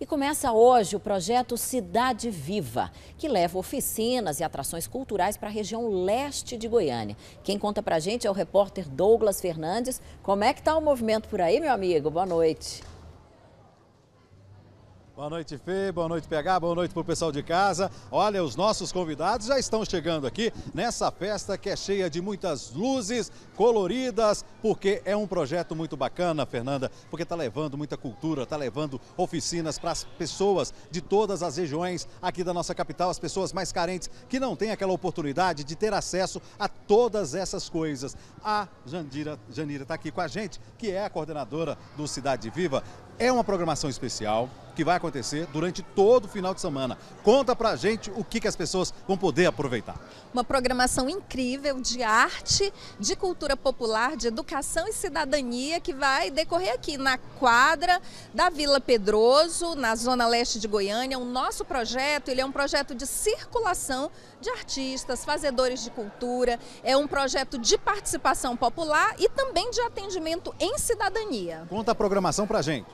E começa hoje o projeto Cidade Viva, que leva oficinas e atrações culturais para a região leste de Goiânia. Quem conta pra gente é o repórter Douglas Fernandes. Como é que tá o movimento por aí, meu amigo? Boa noite. Boa noite, Fê. Boa noite, PH. Boa noite para o pessoal de casa. Olha, os nossos convidados já estão chegando aqui nessa festa que é cheia de muitas luzes coloridas, porque é um projeto muito bacana, Fernanda, porque está levando muita cultura, está levando oficinas para as pessoas de todas as regiões aqui da nossa capital, as pessoas mais carentes que não têm aquela oportunidade de ter acesso a todas essas coisas. A Jandira, Janira está aqui com a gente, que é a coordenadora do Cidade Viva. É uma programação especial que vai acontecer durante todo o final de semana. Conta pra gente o que, que as pessoas vão poder aproveitar. Uma programação incrível de arte, de cultura popular, de educação e cidadania que vai decorrer aqui na quadra da Vila Pedroso, na zona leste de Goiânia. O nosso projeto ele é um projeto de circulação de artistas, fazedores de cultura, é um projeto de participação popular e também de atendimento em cidadania. Conta a programação pra gente.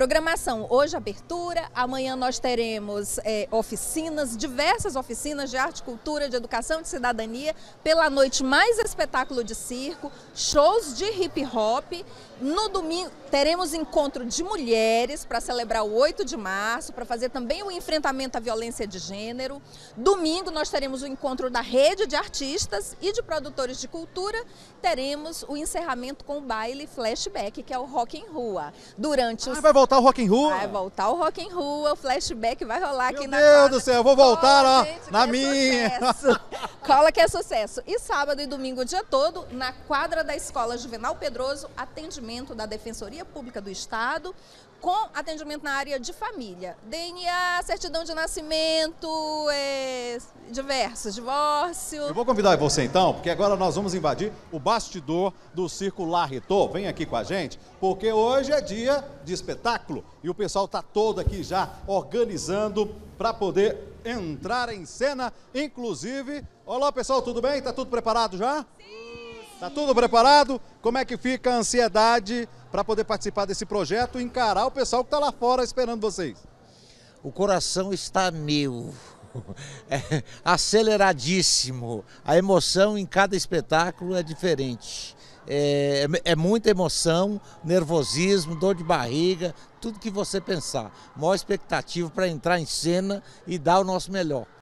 Programação, hoje abertura, amanhã nós teremos é, oficinas, diversas oficinas de arte, cultura, de educação, de cidadania, pela noite mais espetáculo de circo, shows de hip hop. No domingo teremos encontro de mulheres para celebrar o 8 de março, para fazer também o enfrentamento à violência de gênero. Domingo nós teremos o encontro da rede de artistas e de produtores de cultura. Teremos o encerramento com o baile flashback, que é o Rock em Rua. Durante os... ah, voltar o Rock in Rua? Vai voltar o Rock in Rua, o flashback vai rolar Meu aqui Deus na Meu Deus do céu, eu vou voltar, ó, na é minha. Cola que é sucesso. E sábado e domingo o dia todo, na quadra da Escola Juvenal Pedroso, atendimento da Defensoria Pública do Estado, com atendimento na área de família. DNA, certidão de nascimento, é, diversos, divórcio. Eu vou convidar você então, porque agora nós vamos invadir o bastidor do Circo Larretô. Vem aqui com a gente, porque hoje é dia de espetáculo e o pessoal está todo aqui já organizando para poder entrar em cena, inclusive. Olá pessoal, tudo bem? Tá tudo preparado já? Sim! Tá tudo preparado? Como é que fica a ansiedade para poder participar desse projeto e encarar o pessoal que está lá fora esperando vocês? O coração está meu. É aceleradíssimo. A emoção em cada espetáculo é diferente. É, é, muita emoção, nervosismo, dor de barriga, tudo que você pensar. Maior expectativa para entrar em cena e dar o nosso melhor.